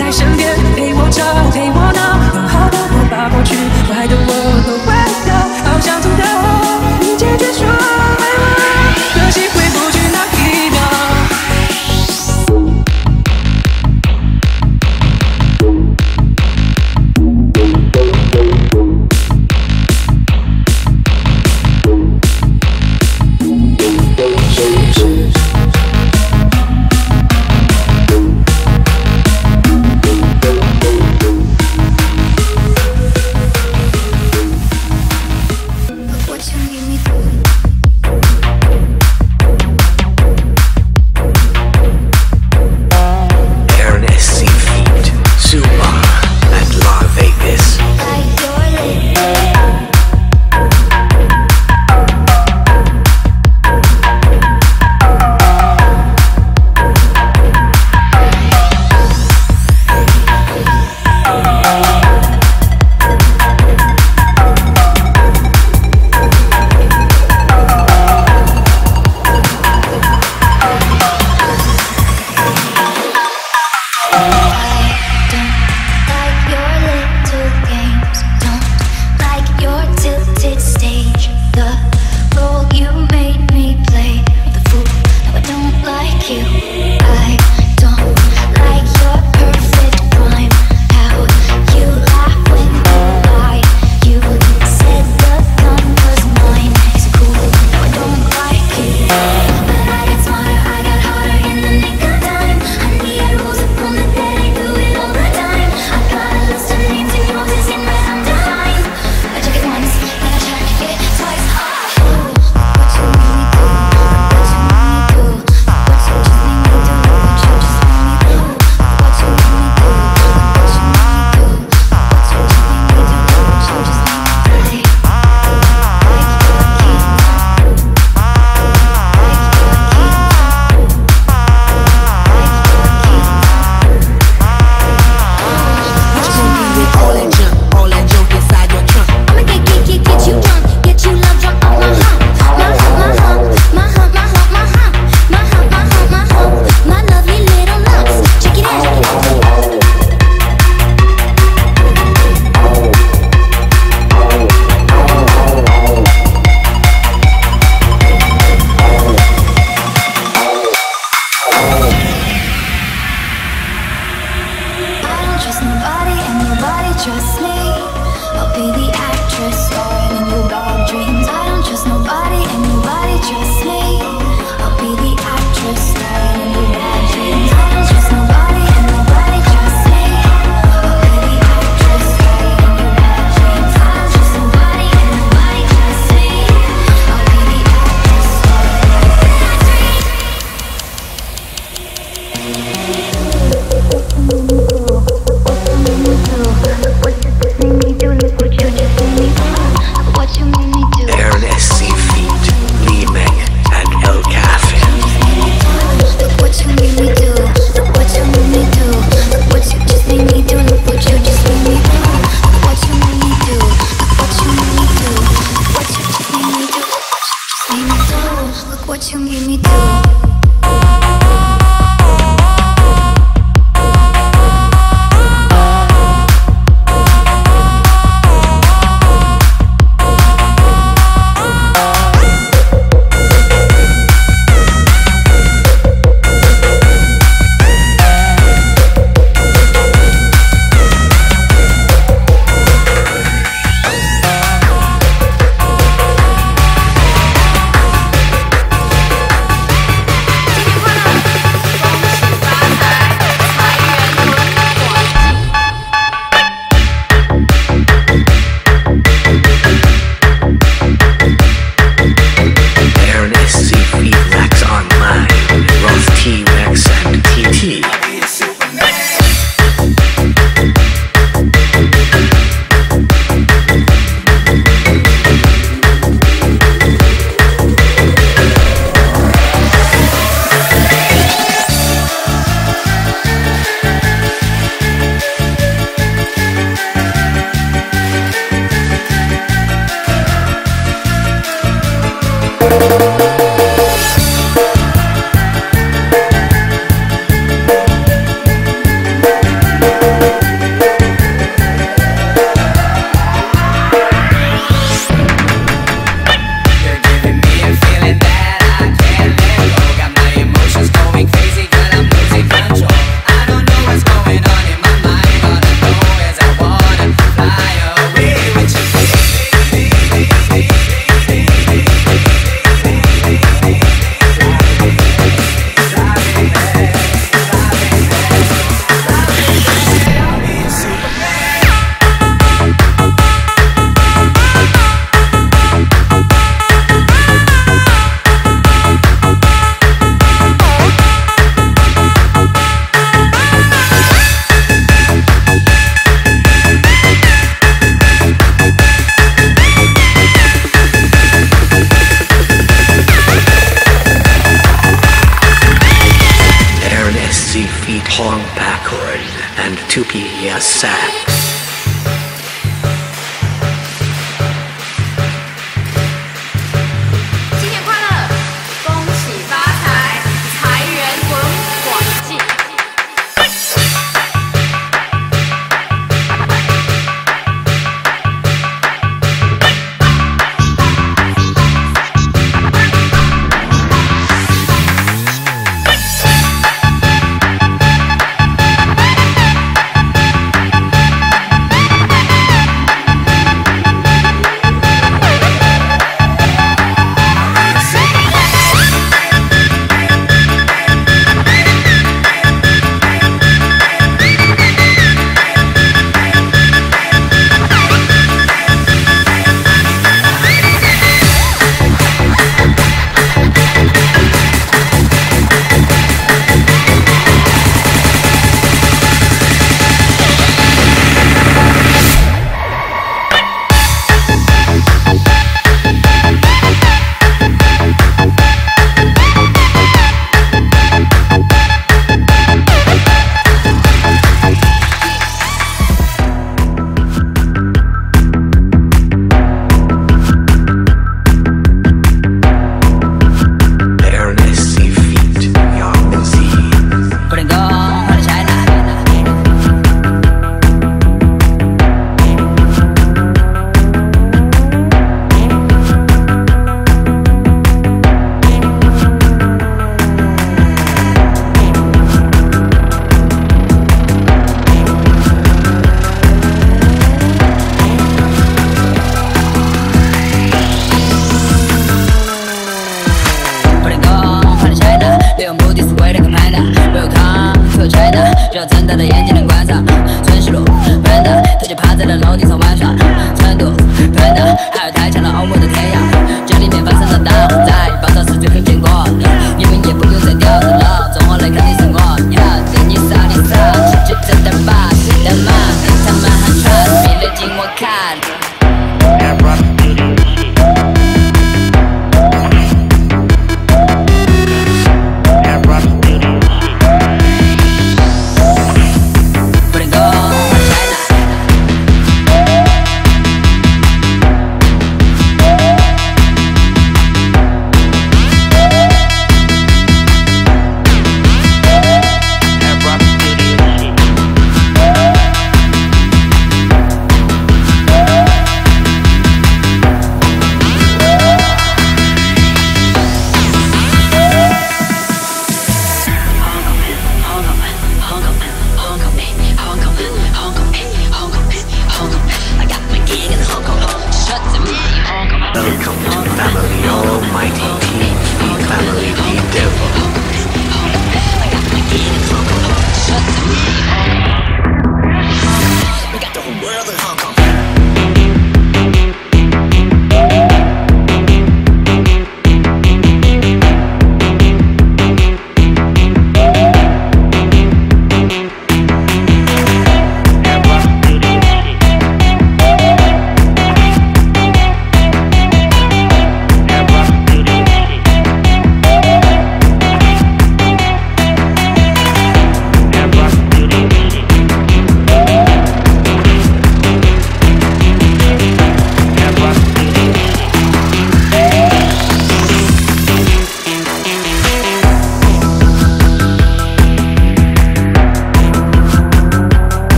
在身边，陪我吵，陪我闹，用好的我把过去，坏的我都忘掉，好想从头